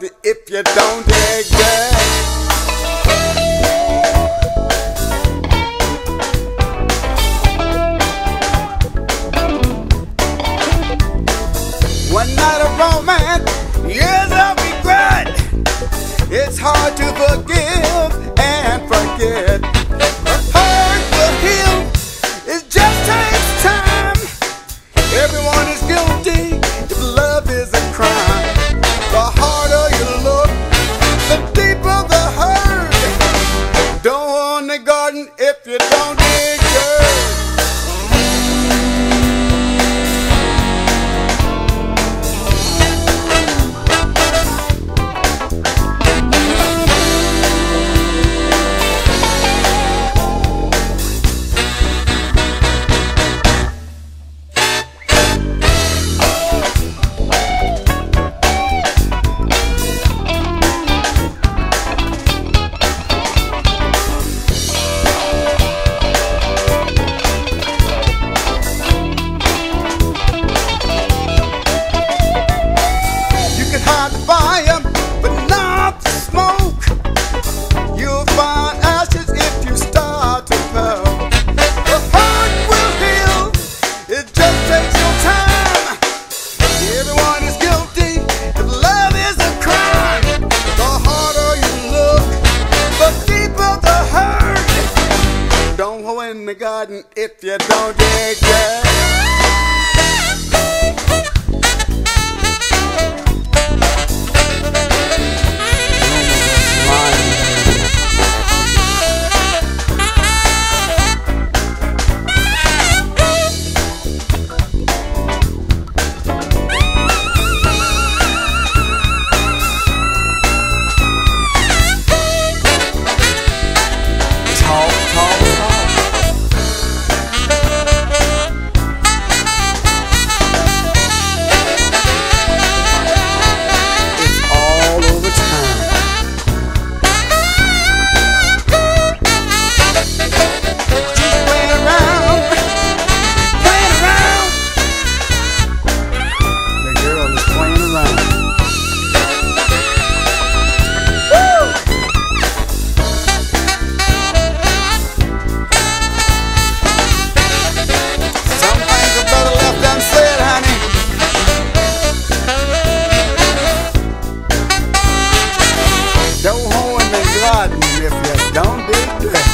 dug if you don't dig it. One night of romance, years of regret. It's hard to forgive. if you don't dig it. lado, minha filha, dá um.